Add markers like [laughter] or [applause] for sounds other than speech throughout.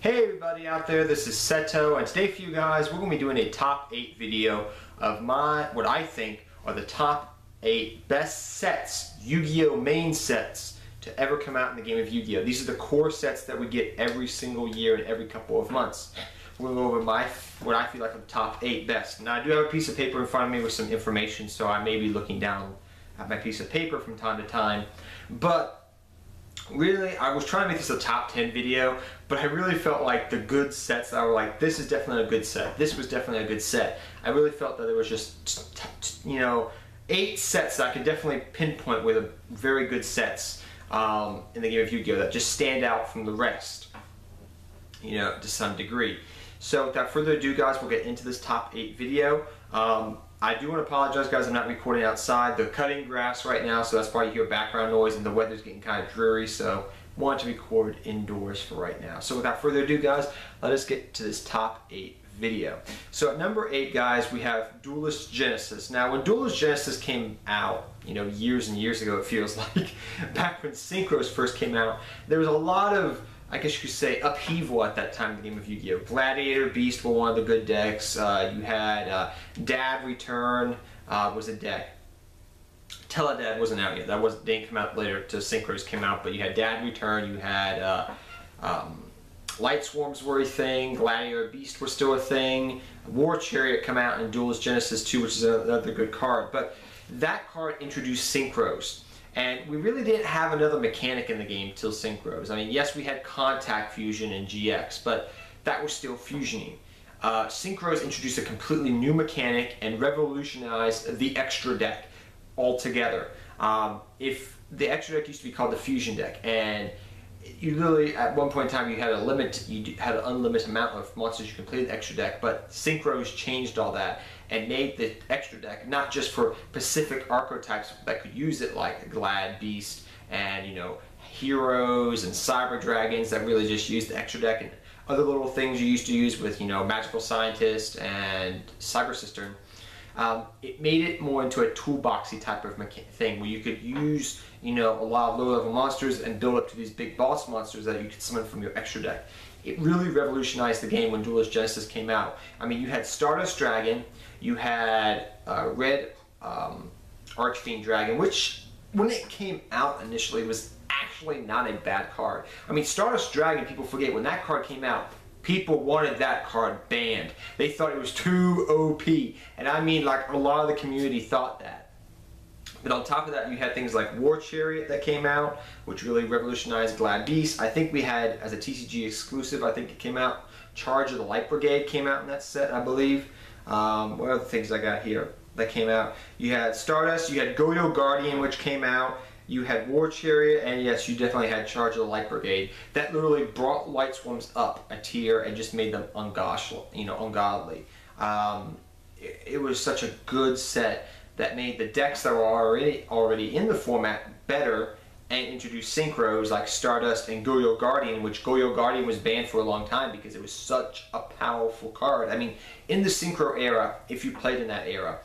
Hey everybody out there, this is Seto, and today for you guys, we're going to be doing a top 8 video of my, what I think are the top 8 best sets, Yu-Gi-Oh! main sets, to ever come out in the game of Yu-Gi-Oh! These are the core sets that we get every single year and every couple of months. We're going to go over my, what I feel like are the top 8 best. Now I do have a piece of paper in front of me with some information, so I may be looking down at my piece of paper from time to time, but really, I was trying to make this a top 10 video, but I really felt like the good sets that were like, this is definitely a good set. This was definitely a good set. I really felt that there was just, you know, eight sets that I could definitely pinpoint with a very good sets um, in the game of Yu-Gi-Oh! that just stand out from the rest, you know, to some degree. So without further ado, guys, we'll get into this top eight video. Um, I do want to apologize, guys. I'm not recording outside. They're cutting grass right now, so that's why you hear background noise, and the weather's getting kind of dreary, so want to record indoors for right now. So without further ado, guys, let us get to this top eight video. So at number eight, guys, we have Duelist Genesis. Now, when Duelist Genesis came out, you know, years and years ago, it feels [laughs] like, back when Synchros first came out, there was a lot of I guess you could say, upheaval at that time in the game of Yu-Gi-Oh! Gladiator, Beast were one of the good decks. Uh, you had uh, Dad Return uh, was a deck. Teledad wasn't out yet. That was didn't come out later. To Synchros came out, but you had Dad Return. You had uh, um, Lightsworns were a thing. Gladiator, Beast were still a thing. War Chariot come out in Duelist Genesis 2, which is another good card. But that card introduced Synchros. And we really didn't have another mechanic in the game till Synchros. I mean, yes, we had Contact Fusion and GX, but that was still fusioning. Uh, Synchros introduced a completely new mechanic and revolutionized the extra deck altogether. Um, if the extra deck used to be called the fusion deck, and you literally at one point in time you had a limit, you had an unlimited amount of monsters you could play the extra deck, but Synchros changed all that and made the extra deck not just for specific archetypes that could use it like Glad Beast and you know heroes and cyber dragons that really just use the extra deck and other little things you used to use with you know magical scientist and Cyberstein. Um, it made it more into a toolboxy type of thing where you could use you know a lot of low level monsters and build up to these big boss monsters that you could summon from your extra deck it really revolutionized the game when Duelist Genesis came out. I mean, you had Stardust Dragon, you had uh, Red um, Archfiend Dragon, which when it came out initially was actually not a bad card. I mean, Stardust Dragon, people forget, when that card came out, people wanted that card banned. They thought it was too OP. And I mean, like, a lot of the community thought that. But on top of that, you had things like War Chariot that came out, which really revolutionized Glad Beast. I think we had, as a TCG exclusive, I think it came out, Charge of the Light Brigade came out in that set, I believe. Um, what other things I got here that came out? You had Stardust, you had Goyo Guardian, which came out. You had War Chariot, and yes, you definitely had Charge of the Light Brigade. That literally brought Lightsworns up a tier and just made them ungosh, you know, ungodly. Um, it, it was such a good set that made the decks that were already already in the format better and introduced synchros like Stardust and Goyo Guardian, which Goyo Guardian was banned for a long time because it was such a powerful card. I mean, in the synchro era, if you played in that era,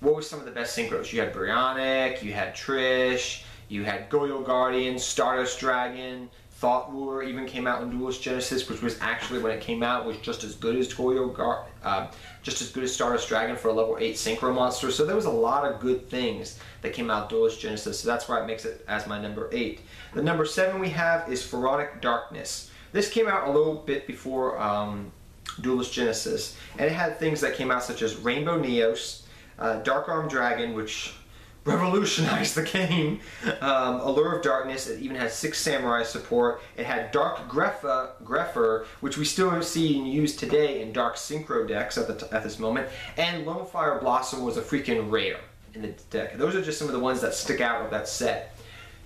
what were some of the best synchros? You had Brionac, you had Trish, you had Goyo Guardian, Stardust Dragon, Thought Ruler even came out in Duelist Genesis, which was actually when it came out was just as good as Goyo Gar uh, just as good as Stardust Dragon for a level 8 Synchro monster. So there was a lot of good things that came out Duelist Genesis, so that's why it makes it as my number 8. The number 7 we have is Pharaonic Darkness. This came out a little bit before um, Duelist Genesis, and it had things that came out such as Rainbow Neos, uh, Dark Arm Dragon, which revolutionized the game. Um, Allure of Darkness, it even had six samurai support. It had Dark Grepha, Grepher, which we still see and use today in Dark Synchro decks at, at this moment. And Lone Fire Blossom was a freaking rare in the deck. Those are just some of the ones that stick out of that set.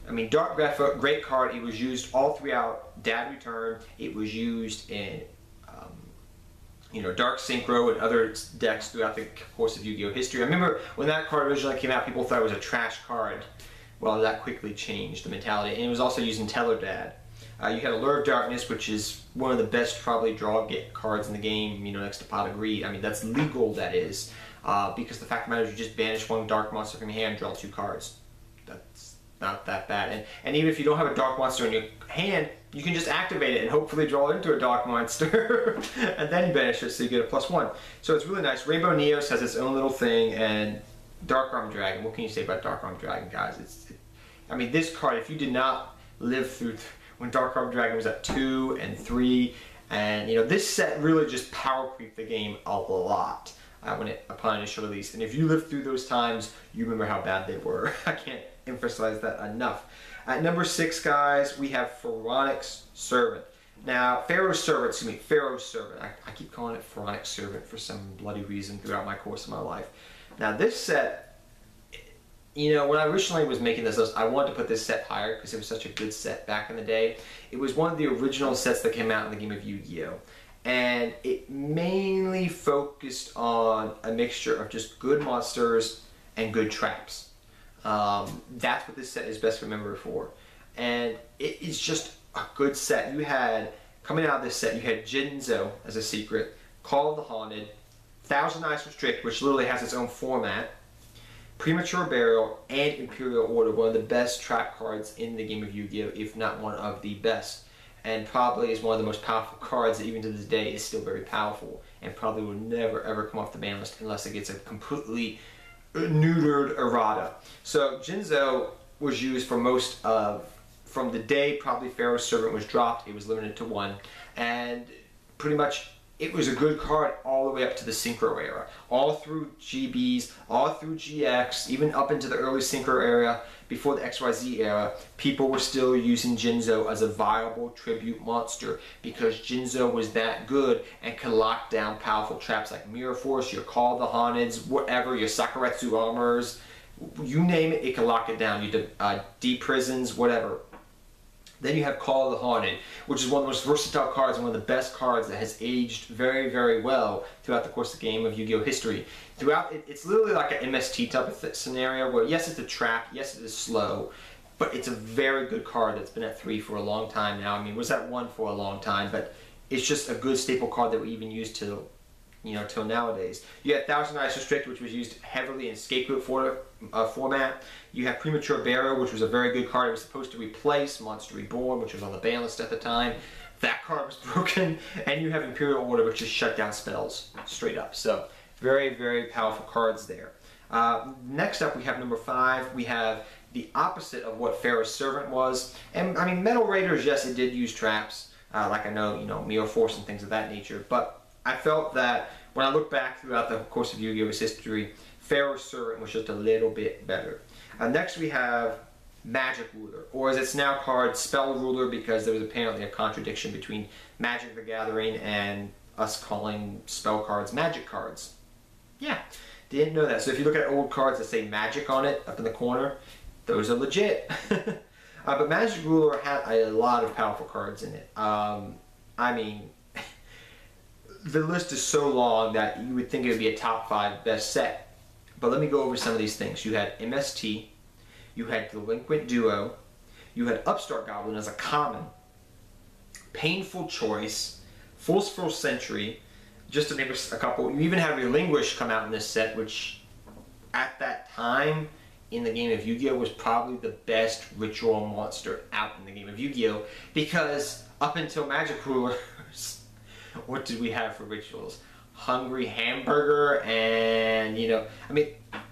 I mean, Dark Grepher, great card. It was used all throughout Dad Return. It was used in you know, Dark Synchro and other decks throughout the course of Yu-Gi-Oh! history. I remember when that card originally came out, people thought it was a trash card. Well, that quickly changed the mentality. And it was also used in Teledad. Uh, you had Allure of Darkness, which is one of the best probably draw get cards in the game, you know, next to Pot of Greed. I mean, that's legal, that is. Uh, because the fact of the matter is you just banish one dark monster from your hand, draw two cards. Not that bad. And, and even if you don't have a dark monster in your hand, you can just activate it and hopefully draw it into a dark [laughs] monster and then banish it so you get a plus one. So it's really nice. Rainbow Neos has its own little thing and Dark Arm Dragon. What can you say about Dark Arm Dragon, guys? It's, it, I mean, this card, if you did not live through th when Dark Arm Dragon was at two and three, and you know, this set really just power creeped the game a lot uh, when it upon initial release. And if you lived through those times, you remember how bad they were. [laughs] I can't emphasize that enough. At number six, guys, we have Pharaonics Servant. Now, Pharaoh's Servant, excuse me, Pharaoh's Servant. I, I keep calling it Pharaonic Servant for some bloody reason throughout my course of my life. Now, this set, you know, when I originally was making this list, I wanted to put this set higher because it was such a good set back in the day. It was one of the original sets that came out in the game of Yu-Gi-Oh! And it mainly focused on a mixture of just good monsters and good traps. Um, that's what this set is best remembered for. And it is just a good set. You had, coming out of this set, you had Jinzo as a secret, Call of the Haunted, Thousand Eyes Restrict, which literally has its own format, Premature Burial, and Imperial Order, one of the best trap cards in the game of Yu-Gi-Oh!, if not one of the best. And probably is one of the most powerful cards that even to this day is still very powerful, and probably will never ever come off the ban list unless it gets a completely neutered errata. So Jinzo was used for most of, from the day probably Pharaoh's Servant was dropped, it was limited to one, and pretty much it was a good card all the way up to the Synchro era. All through GBs, all through GX, even up into the early Synchro era, before the XYZ era, people were still using Jinzo as a viable tribute monster because Jinzo was that good and could lock down powerful traps like Mirror Force, your Call the Haunteds, whatever, your Sakuretsu Armors, you name it, it could lock it down. You uh, D prisons, whatever. Then you have Call of the Haunted, which is one of the most versatile cards one of the best cards that has aged very, very well throughout the course of the game of Yu-Gi-Oh! history. Throughout, it, it's literally like an MST type of scenario where yes, it's a trap, yes, it is slow, but it's a very good card that's been at three for a long time now. I mean, was at one for a long time, but it's just a good staple card that we even use to you know, till nowadays. You had Thousand Eyes Restrict, which was used heavily in Scapegoat for, uh, format. You have Premature Burial, which was a very good card. It was supposed to replace Monster Reborn, which was on the ban list at the time. That card was [laughs] broken. And you have Imperial Order, which just shut down spells straight up. So, very, very powerful cards there. Uh, next up, we have number five. We have the opposite of what Pharaoh's Servant was. And, I mean, Metal Raiders, yes, it did use traps. Uh, like I know, you know, Mirror Force and things of that nature. But I felt that when I look back throughout the course of Yu-Gi-Oh's history, Pharaoh's Servant was just a little bit better. Uh, next we have Magic Ruler, or as it's now called, Spell Ruler, because there was apparently a contradiction between Magic the Gathering and us calling spell cards magic cards. Yeah, didn't know that. So if you look at old cards that say magic on it up in the corner, those are legit. [laughs] uh, but Magic Ruler had a lot of powerful cards in it. Um, I mean, the list is so long that you would think it would be a top five best set. But let me go over some of these things. You had MST, you had Delinquent Duo, you had Upstart Goblin as a common, Painful Choice, Forceful Sentry, just to name a couple. You even had Relinquish come out in this set, which at that time in the game of Yu-Gi-Oh! was probably the best ritual monster out in the game of Yu-Gi-Oh! because up until Magic Ruler [laughs] what did we have for rituals? Hungry hamburger and, you know, I mean,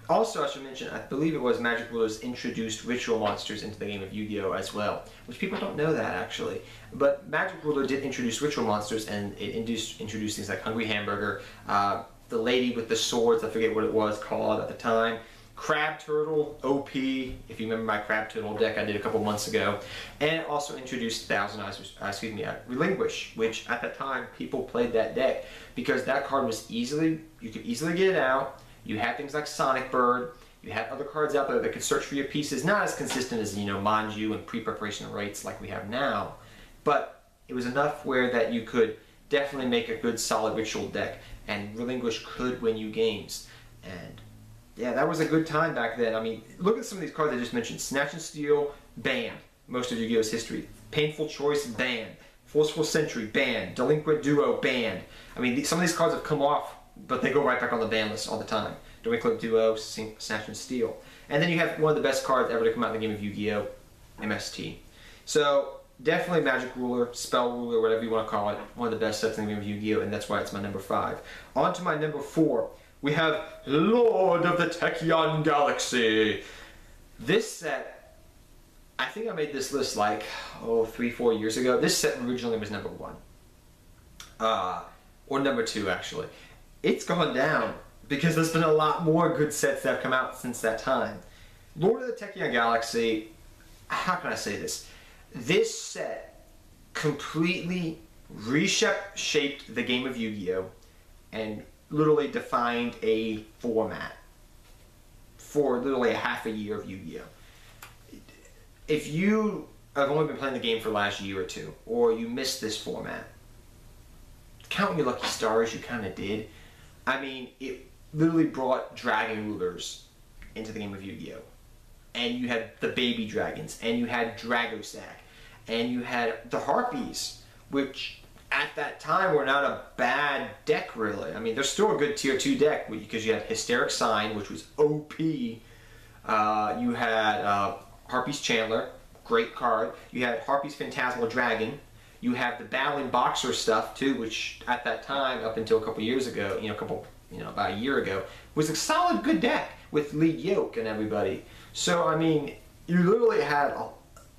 also I should mention, I believe it was Magic Rulers introduced ritual monsters into the game of Yu-Gi-Oh! as well, which people don't know that actually. But Magic Ruler did introduce ritual monsters and it introduced, introduced things like Hungry Hamburger, uh, the lady with the swords, I forget what it was called at the time, Crab Turtle, OP, if you remember my Crab Turtle deck I did a couple months ago, and also introduced Thousand Eyes, uh, excuse me, uh, Relinquish, which at the time people played that deck because that card was easily, you could easily get it out. You had things like Sonic Bird, you had other cards out there that could search for your pieces, not as consistent as, you know, Manju and pre-Preparation Rites like we have now, but it was enough where that you could definitely make a good solid ritual deck, and Relinquish could win you games. And yeah, that was a good time back then. I mean, look at some of these cards I just mentioned. Snatch and Steal, banned. Most of Yu-Gi-Oh's history. Painful Choice, banned. Forceful Sentry, banned. Delinquent Duo, banned. I mean, some of these cards have come off, but they go right back on the ban list all the time. Delinquent Duo, Snatch and Steal. And then you have one of the best cards ever to come out in the game of Yu-Gi-Oh! MST. So definitely Magic Ruler, Spell Ruler, whatever you want to call it. One of the best sets in the game of Yu-Gi-Oh! and that's why it's my number five. On to my number four. We have Lord of the Tachyon Galaxy. This set, I think I made this list like, oh, three, four years ago. This set originally was number one. Uh, or number two, actually. It's gone down because there's been a lot more good sets that have come out since that time. Lord of the Tachyon Galaxy, how can I say this? This set completely reshaped the game of Yu-Gi-Oh! and literally defined a format for literally a half a year of Yu-Gi-Oh! If you have only been playing the game for the last year or two, or you missed this format, count your lucky stars, you kind of did. I mean, it literally brought dragon rulers into the game of Yu-Gi-Oh! And you had the baby dragons, and you had Dragossack, and you had the Harpies, which at that time we were not a bad deck really. I mean, they're still a good tier 2 deck because you had Hysteric Sign, which was OP. Uh, you had uh, Harpie's Channeler, great card. You had Harpie's Phantasmal Dragon. You have the Battling Boxer stuff too, which at that time, up until a couple years ago, you know, a couple, you know, about a year ago, was a solid good deck with Lead Yoke and everybody. So, I mean, you literally had, a,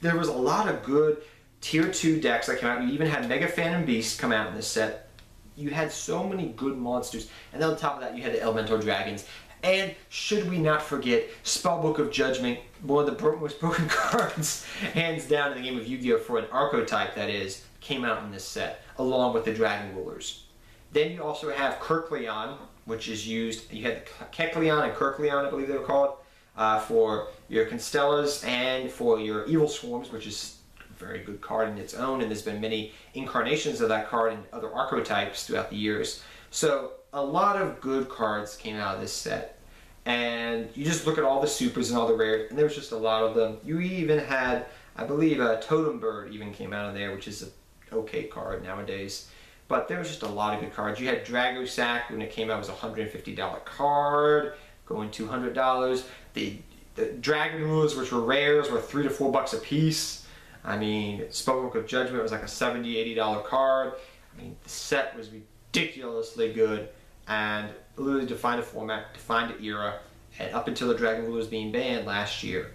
there was a lot of good tier 2 decks that came out. You even had Mega Phantom Beast come out in this set. You had so many good monsters. And then on top of that, you had the Elemental Dragons. And should we not forget Spellbook of Judgment, one of the most broken [laughs] cards, hands down in the game of Yu-Gi-Oh! for an archetype that is, came out in this set, along with the Dragon Rulers. Then you also have Kecleon, which is used, you had the Kecleon and Kecleon, I believe they were called, uh, for your Constellas and for your Evil Swarms, which is very good card in its own, and there's been many incarnations of that card in other archetypes throughout the years. So a lot of good cards came out of this set. And you just look at all the supers and all the rares, and there was just a lot of them. You even had, I believe, a Totem Bird even came out of there, which is an okay card nowadays. But there was just a lot of good cards. You had Dragossack when it came out was a $150 card, going $200. The, the Dragon Rulers, which were rares, were three to four bucks a piece. I mean, Spellbook of Judgment was like a $70, $80 card. I mean, the set was ridiculously good and literally defined a format, defined an era, and up until the Dragon Rulers being banned last year,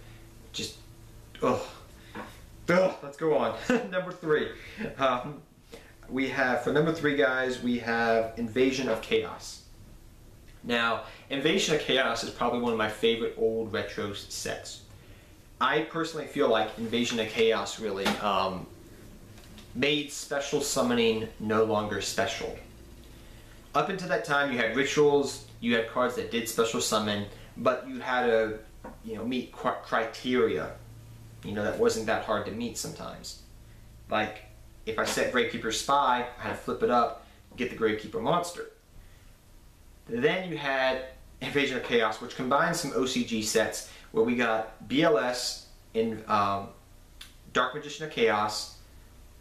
just, ugh. Ugh, let's go on. [laughs] number three. Um, we have, for number three, guys, we have Invasion of Chaos. Now, Invasion of Chaos is probably one of my favorite old retro sets. I personally feel like Invasion of Chaos really um, made special summoning no longer special. Up until that time, you had rituals, you had cards that did special summon, but you had to, you know, meet criteria. You know, that wasn't that hard to meet sometimes. Like, if I set Gravekeeper Spy, I had to flip it up, get the Gravekeeper monster. Then you had Invasion of Chaos, which combines some OCG sets where we got BLS in um, Dark Magician of Chaos.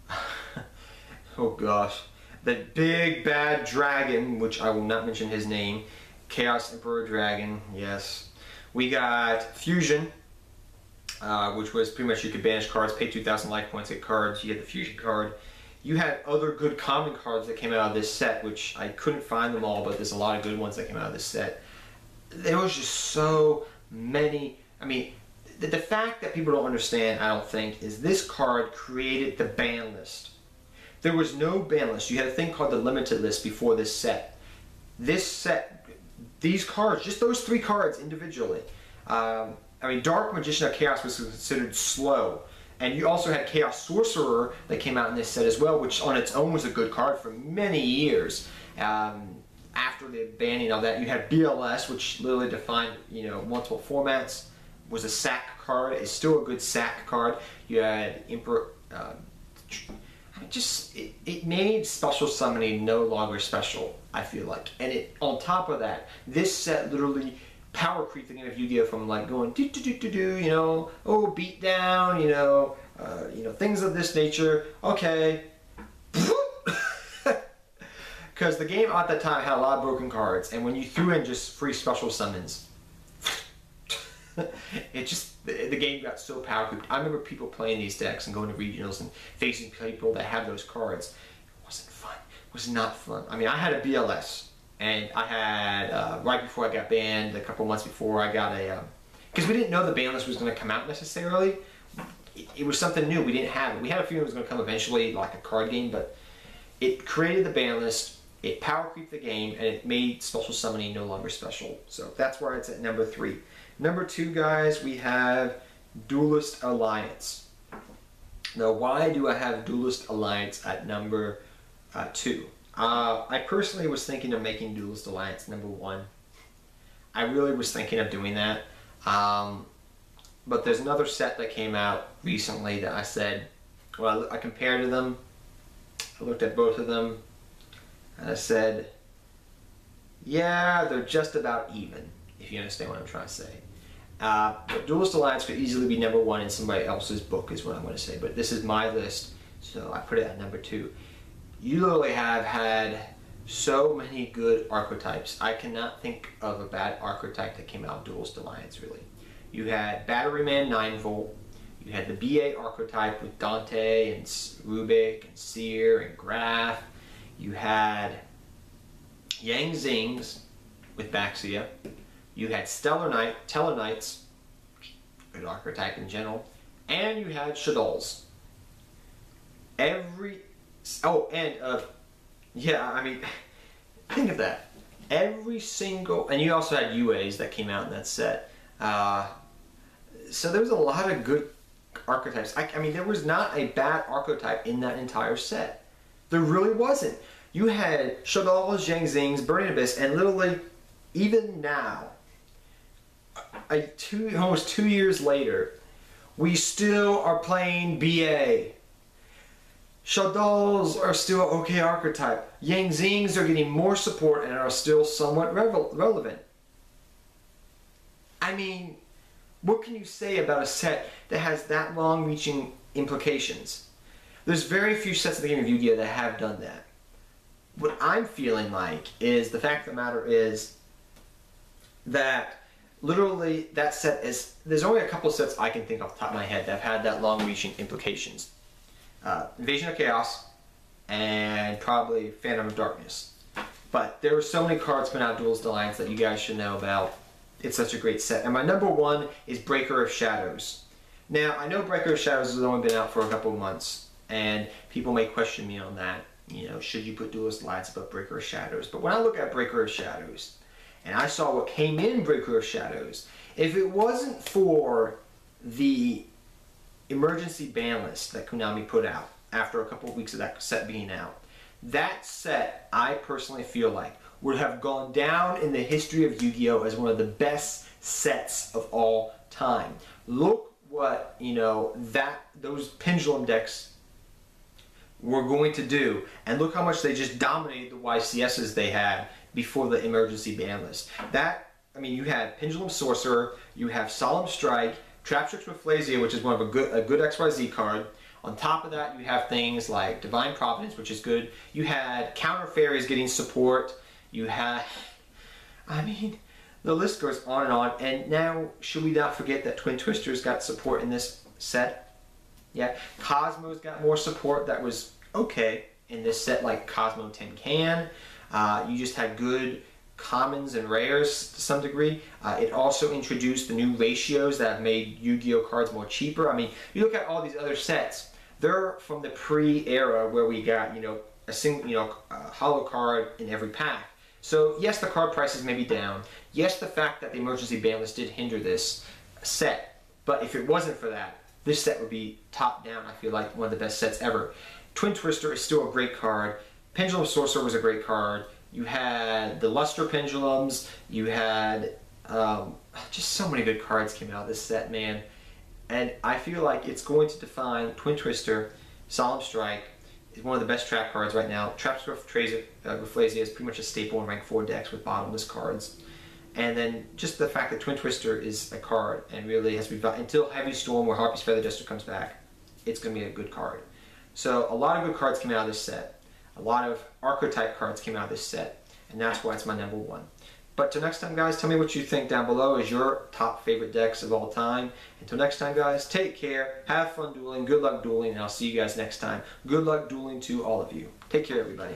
[laughs] oh gosh. The big bad dragon, which I will not mention his name. Chaos Emperor Dragon, yes. We got Fusion, uh, which was pretty much you could banish cards, pay 2,000 life points, get cards. You had the Fusion card. You had other good common cards that came out of this set, which I couldn't find them all, but there's a lot of good ones that came out of this set. There was just so many I mean, the, the fact that people don't understand, I don't think, is this card created the ban list. There was no ban list. You had a thing called the limited list before this set. This set, these cards, just those three cards individually. Um, I mean, Dark Magician of Chaos was considered slow. And you also had Chaos Sorcerer that came out in this set as well, which on its own was a good card for many years. Um, after the banning of that, you had BLS, which literally defined, you know, multiple formats was a SAC card. It's still a good SAC card. You had Emperor. Uh, just it, it made special summoning no longer special. I feel like, and it on top of that, this set literally power creep game of Yu-Gi-Oh from like going do do do do do, you know, oh beat down, you know, uh, you know things of this nature. Okay, because the game at that time had a lot of broken cards, and when you threw in just free special summons, [laughs] it just the, game got so power creeped. I remember people playing these decks and going to regionals and facing people that have those cards. It wasn't fun. It was not fun. I mean, I had a BLS and I had uh, right before I got banned, a couple months before I got a because um, we didn't know the ban list was going to come out necessarily. It, it, was something new. We didn't have it. We had a feeling it was going to come eventually, like a card game, but it created the ban list. It power creeped the game and it made special summoning no longer special. So that's where it's at number three. Number two, guys, we have Duelist Alliance. Now, why do I have Duelist Alliance at number uh, two? Uh, I personally was thinking of making Duelist Alliance number one. I really was thinking of doing that. Um, but there's another set that came out recently that I said, well, I compared to them. I looked at both of them and I said, yeah, they're just about even, if you understand what I'm trying to say. Uh, but Duelist Alliance could easily be number one in somebody else's book, is what I'm going to say. But this is my list, so I put it at number two you literally have had so many good archetypes. I cannot think of a bad archetype that came out of Duelist Alliance, really. You had Batteryman 9 Volt. You had the BA archetype with Dante and Rubic and Cir and Graff. You had Yang Zings with Baxia. You had Stellar Knight, Tellarknights, good archetype in general. And you had Shaddolls. Every Oh, and uh, yeah, I mean, [laughs] think of that. Every single, and you also had UAs that came out in that set. Uh, so there was a lot of good archetypes. I, I mean, there was not a bad archetype in that entire set. There really wasn't. You had Shaddolls, Yang Zings, Burning Abyss, and literally, even now, a two, almost two years later, we still are playing BA. Shaddolls are still okay archetype. Yang Zings are getting more support and are still somewhat relevant. I mean, what can you say about a set that has that long-reaching implications? There's very few sets of the game of Yu-Gi-Oh! that have done that. What I'm feeling like is the fact of the matter is that literally that set is, there's only a couple sets I can think off the top of my head that have had that long-reaching implications uh, Invasion of Chaos, and probably Phantom of Darkness. But there were so many cards coming out of Duelist Alliance that you guys should know about. It's such a great set. And my number one is Breaker of Shadows. Now, I know Breaker of Shadows has only been out for a couple months, and people may question me on that. You know, should you put Duelist Alliance above Breaker of Shadows? But when I look at Breaker of Shadows, and I saw what came in Breaker of Shadows, if it wasn't for the emergency ban list that Konami put out after a couple of weeks of that set being out. That set, I personally feel like, would have gone down in the history of Yu-Gi-Oh! as one of the best sets of all time. Look what, you know, that those pendulum decks were going to do. And look how much they just dominated the YCSs they had before the emergency ban list. That, I mean, you had Pendulum Sorcerer, you have Solemn Strike, Traptrix Rafflesia, which is one of a good a good XYZ card. On top of that, you have things like Divine Providence, which is good. You had Counter Fairies getting support. You had, I mean, the list goes on and on. And now, should we not forget that Twin Twisters got support in this set? Yeah, Kozmo's got more support that was okay in this set, like Kozmo Tincan. Uh, you just had good commons and rares to some degree. Uh, it also introduced the new ratios that have made Yu-Gi-Oh cards more cheaper. I mean, you look at all these other sets, they're from the pre-era where we got, you know, a single, you know, a holo card in every pack. So yes, the card prices may be down. Yes, the fact that the emergency ban list did hinder this set. But if it wasn't for that, this set would be top down, I feel like, one of the best sets ever. Twin Twister is still a great card. Pendulum Sorcerer was a great card you had the Luster Pendulums, you had um, just so many good cards came out of this set, man. And I feel like it's going to define Twin Twister, Solemn Strike, is one of the best trap cards right now. Traptrix uh, Rafflesia is pretty much a staple in rank 4 decks with bottomless cards. And then just the fact that Twin Twister is a card and really has to be until Heavy Storm or Harpie's Feather Duster comes back, it's going to be a good card. So a lot of good cards came out of this set. A lot of archetype cards came out of this set, and that's why it's my number one. But till next time, guys, tell me what you think down below is your top favorite decks of all time. Until next time, guys, take care, have fun dueling, good luck dueling, and I'll see you guys next time. Good luck dueling to all of you. Take care, everybody.